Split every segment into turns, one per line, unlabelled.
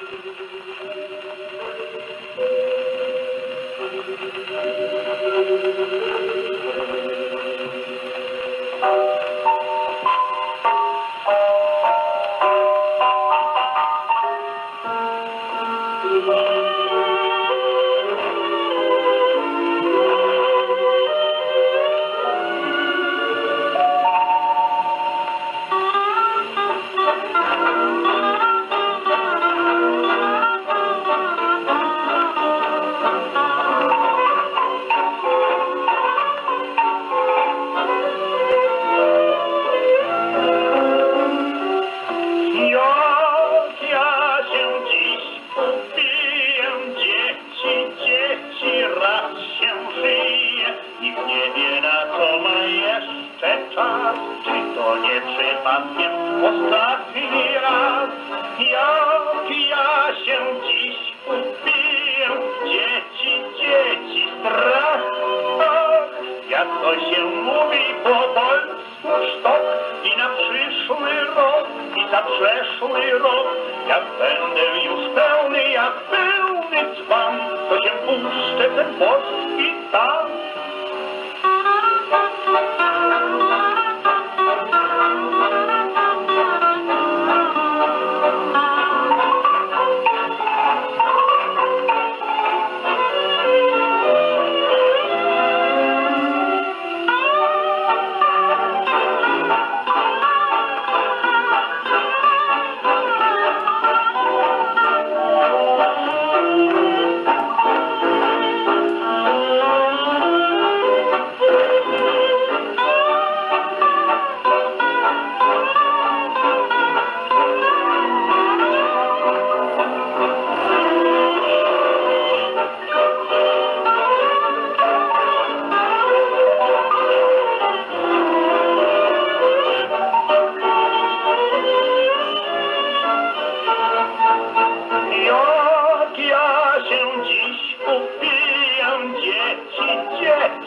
Thank you. Czas, czy to nie przypadkiem ostatni raz. Jak ja się dziś upiję, dzieci, dzieci, strach. Ach, jak to się mówi po polsku sztok i na przyszły rok i za przeszły rok, jak będę już pełny jak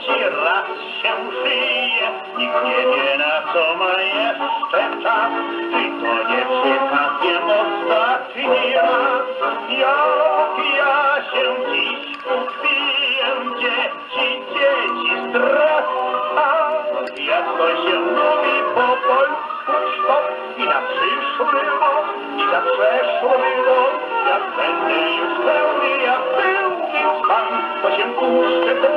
dzieci, raz się żyje. Nikt nie wie na co ma jeszcze czas, czy to nie przypadkiem ostatni raz. Jak ja się dziś upijam, dzieci, dzieci, strach. Jak to się mówi po polsku sztok i na przyszły rok, i na przeszły rok, jak będę już pełny, jak pełny pan, to się puszczę